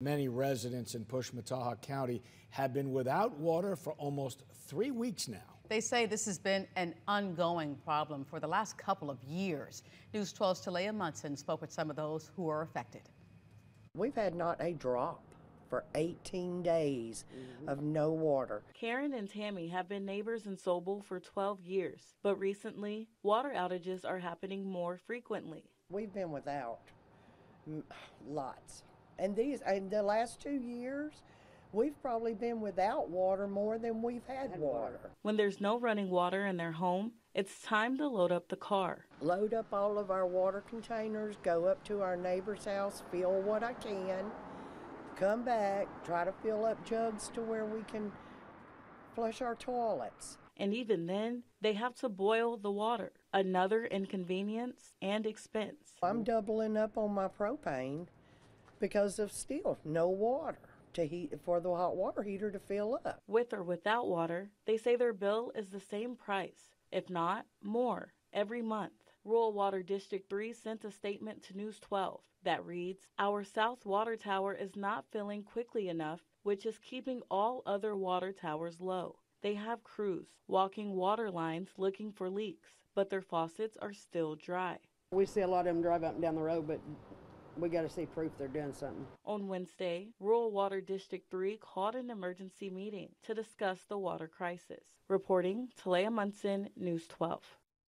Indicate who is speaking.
Speaker 1: Many residents in Pushmataha County have been without water for almost three weeks now.
Speaker 2: They say this has been an ongoing problem for the last couple of years. News 12's Talia Munson spoke with some of those who are affected.
Speaker 3: We've had not a drop for 18 days of no water.
Speaker 4: Karen and Tammy have been neighbors in Sobol for 12 years, but recently, water outages are happening more frequently.
Speaker 3: We've been without lots. And these, in the last two years, we've probably been without water more than we've had water.
Speaker 4: When there's no running water in their home, it's time to load up the car.
Speaker 3: Load up all of our water containers, go up to our neighbor's house, fill what I can, come back, try to fill up jugs to where we can flush our toilets.
Speaker 4: And even then, they have to boil the water, another inconvenience and expense.
Speaker 3: I'm doubling up on my propane because of still no water to heat for the hot water heater to fill up.
Speaker 4: With or without water, they say their bill is the same price, if not more, every month. Rural Water District 3 sent a statement to News 12 that reads Our South Water Tower is not filling quickly enough, which is keeping all other water towers low. They have crews walking water lines looking for leaks, but their faucets are still dry.
Speaker 5: We see a lot of them drive up and down the road, but we got to see proof they're doing something.
Speaker 4: On Wednesday, Rural Water District 3 called an emergency meeting to discuss the water crisis. Reporting, Talia Munson, News 12.